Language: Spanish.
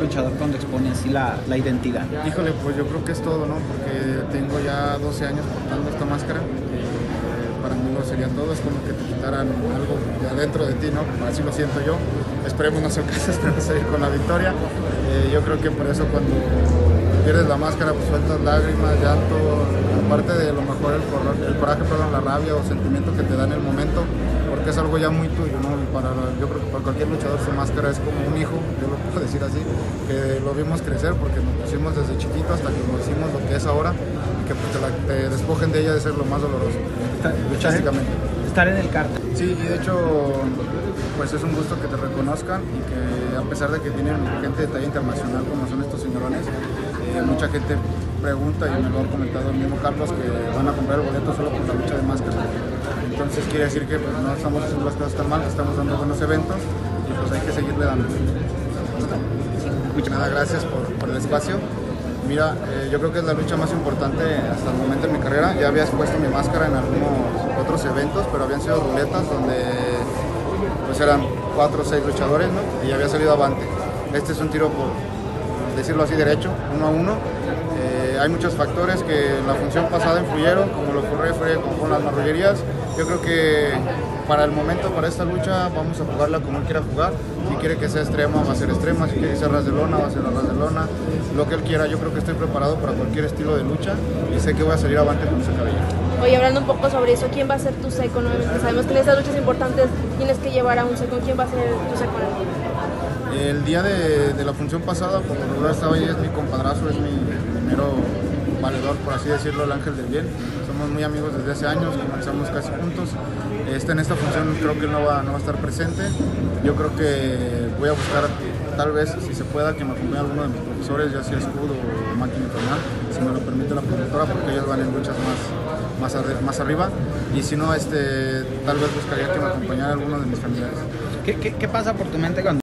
luchador cuando expone así la, la, identidad? Híjole, pues yo creo que es todo, ¿no? Porque tengo ya 12 años portando esta máscara. Eh, para mí no sería todo, es como que te quitaran algo de adentro de ti, ¿no? Así lo siento yo. Esperemos no sea el caso, esperemos salir con la victoria. Eh, yo creo que por eso cuando pierdes la máscara, pues sueltas lágrimas, llanto, aparte de lo mejor el, el coraje, perdón, la rabia o sentimiento que te da en el momento, es algo ya muy tuyo, ¿no? Para, yo creo que para cualquier luchador su máscara es como un hijo, yo lo puedo decir así, que lo vimos crecer porque nos pusimos desde chiquito hasta que lo hicimos lo que es ahora y que pues, te, la, te despojen de ella de ser lo más doloroso, básicamente. Estar en el cartel. Sí, y de hecho, pues es un gusto que te reconozcan y que a pesar de que tienen gente de talla internacional como son estos señorones, eh, mucha gente pregunta y me lo ha comentado el mismo Carlos que van a comprar el boleto solo por la lucha de máscara. Entonces quiere decir que pues, no estamos haciendo las cosas tan mal, estamos dando buenos eventos y pues hay que seguirle dando. Muchas gracias por, por, el espacio. Mira, eh, yo creo que es la lucha más importante hasta el momento en mi carrera. Ya había expuesto mi máscara en algunos otros eventos, pero habían sido ruletas donde pues eran cuatro o seis luchadores, ¿no? Y había salido avante. Este es un tiro por decirlo así derecho, uno a uno. Eh, hay muchos factores que en la función pasada influyeron, como lo ocurrió con las marrullerías. Yo creo que para el momento, para esta lucha, vamos a jugarla como él quiera jugar. Si quiere que sea extrema, va a ser extrema. Si quiere sea ras de lona, va a ser ras de lona. Lo que él quiera, yo creo que estoy preparado para cualquier estilo de lucha y sé que voy a salir avante con ese cabello. Oye, hablando un poco sobre eso, ¿quién va a ser tu seco? Sabemos que en estas luchas importantes tienes que llevar a un seco. ¿Quién va a ser tu seco? El día de, la función pasada, por lo regular estaba ahí, es mi compadrazo, es mi primero valedor, por así decirlo, el ángel del bien. Somos muy amigos desde hace años, comenzamos casi juntos. Este, en esta función creo que no va, no va a estar presente. Yo creo que voy a buscar, tal vez, si se pueda, que me acompañe alguno de mis profesores, ya sea escudo o máquina infernal, si me lo permite la productora, porque ellos van en luchas más, más, más arriba. Y si no, este, tal vez buscaría que me acompañara alguno de mis familiares. ¿Qué, qué, qué pasa por tu mente cuando